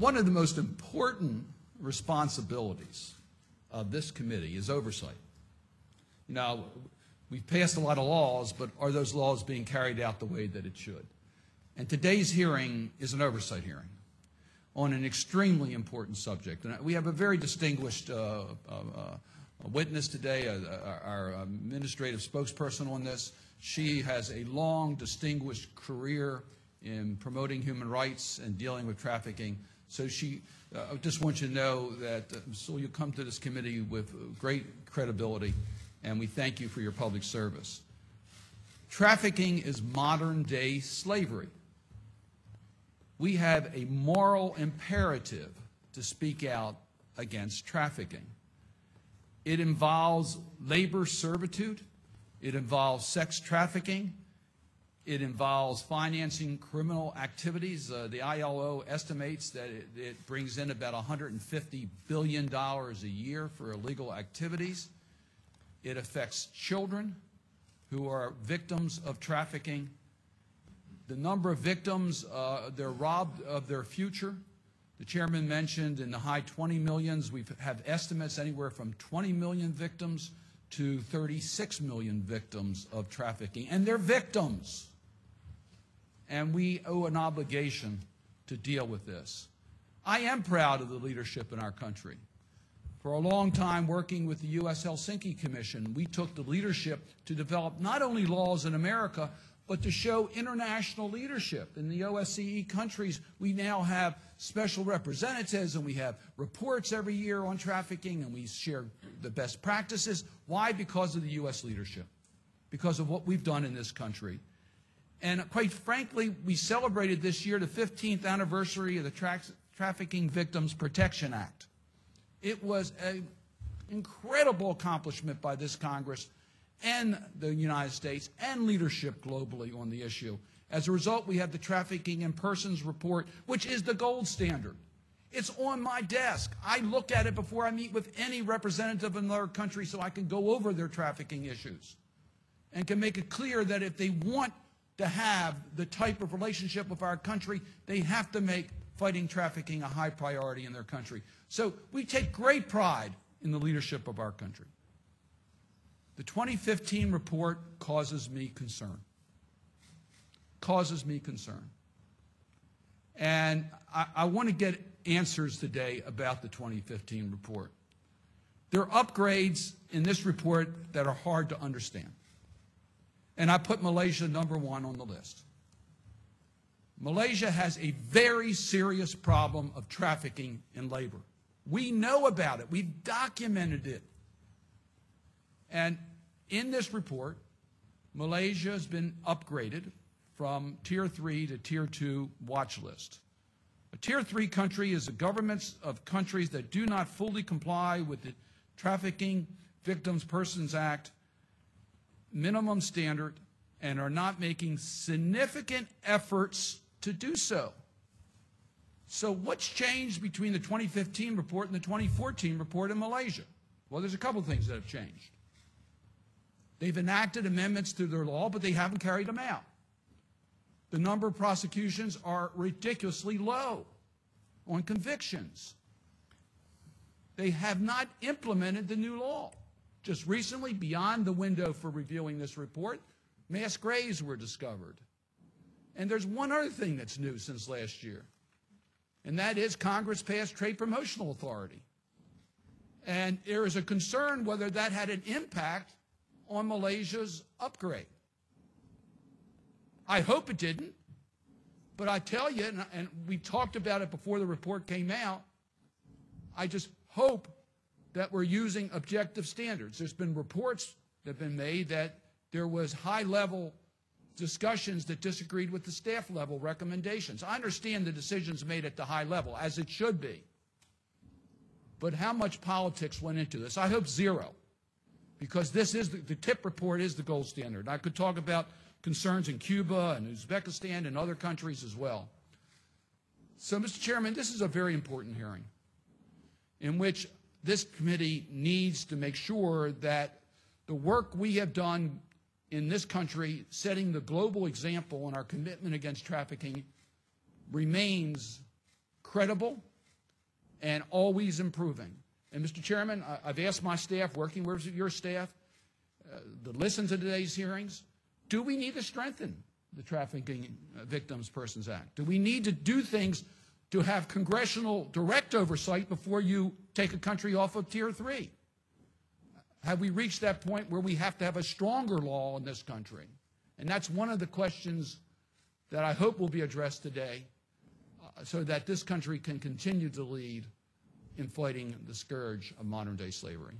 One of the most important responsibilities of this committee is oversight. You know, we've passed a lot of laws, but are those laws being carried out the way that it should? And today's hearing is an oversight hearing on an extremely important subject. And we have a very distinguished uh, uh, uh, witness today, uh, our administrative spokesperson on this. She has a long, distinguished career in promoting human rights and dealing with trafficking. So she, uh, I just want you to know that uh, so you come to this committee with great credibility, and we thank you for your public service. Trafficking is modern day slavery. We have a moral imperative to speak out against trafficking. It involves labor servitude. It involves sex trafficking. It involves financing criminal activities. Uh, the ILO estimates that it, it, brings in about $150 billion a year for illegal activities. It affects children who are victims of trafficking. The number of victims, uh, they're robbed of their future. The chairman mentioned in the high 20 millions, we have estimates anywhere from 20 million victims to 36 million victims of trafficking. And they're victims and we owe an obligation to deal with this. I am proud of the leadership in our country. For a long time, working with the U.S. Helsinki Commission, we took the leadership to develop not only laws in America, but to show international leadership. In the OSCE countries, we now have special representatives and we have reports every year on trafficking and we share the best practices. Why? Because of the U.S. leadership, because of what we've done in this country. And quite frankly, we celebrated this year the 15th anniversary of the Tra Trafficking Victims Protection Act. It was an incredible accomplishment by this Congress and the United States and leadership globally on the issue. As a result, we have the Trafficking in Persons Report, which is the gold standard. It's on my desk. I look at it before I meet with any representative of another country so I can go over their trafficking issues and can make it clear that if they want to have the type of relationship with our country, they have to make fighting trafficking a high priority in their country. So we take great pride in the leadership of our country. The 2015 report causes me concern. Causes me concern. And I, I want to get answers today about the 2015 report. There are upgrades in this report that are hard to understand. And I put Malaysia number one on the list. Malaysia has a very serious problem of trafficking in labor. We know about it. We've documented it. And in this report, Malaysia has been upgraded from Tier 3 to Tier 2 watch list. A Tier 3 country is the governments of countries that do not fully comply with the Trafficking Victims Persons Act minimum standard and are not making significant efforts to do so. So what's changed between the 2015 report and the 2014 report in Malaysia? Well, there's a couple things that have changed. They've enacted amendments to their law, but they haven't carried them out. The number of prosecutions are ridiculously low on convictions. They have not implemented the new law. Just recently, beyond the window for reviewing this report, mass graves were discovered. And there's one other thing that's new since last year, and that is Congress passed Trade Promotional Authority. And there is a concern whether that had an impact on Malaysia's upgrade. I hope it didn't, but I tell you, and, and we talked about it before the report came out, I just hope that we're using objective standards. There's been reports that have been made that there was high-level discussions that disagreed with the staff-level recommendations. I understand the decisions made at the high level, as it should be. But how much politics went into this? I hope zero, because this is the, the TIP report is the gold standard. I could talk about concerns in Cuba and Uzbekistan and other countries as well. So, Mr. Chairman, this is a very important hearing in which this committee needs to make sure that the work we have done in this country, setting the global example in our commitment against trafficking, remains credible and always improving. And Mr. Chairman, I- I've asked my staff, working with your staff, uh, listen to today's hearings. Do we need to strengthen the Trafficking uh, Victims Persons Act? Do we need to do things to have congressional direct oversight before you take a country off of tier three? Have we reached that point where we have to have a stronger law in this country? And that's one of the questions that I hope will be addressed today uh, so that this country can continue to lead in fighting the scourge of modern day slavery.